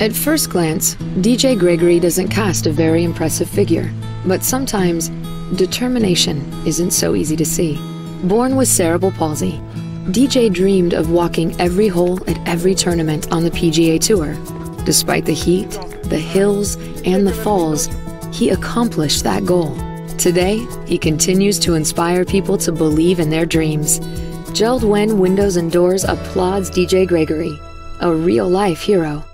At first glance, DJ Gregory doesn't cast a very impressive figure, but sometimes determination isn't so easy to see. Born with cerebral palsy, DJ dreamed of walking every hole at every tournament on the PGA Tour. Despite the heat, the hills, and the falls, he accomplished that goal. Today, he continues to inspire people to believe in their dreams. Jeld-Wen Windows and Doors applauds DJ Gregory, a real life hero.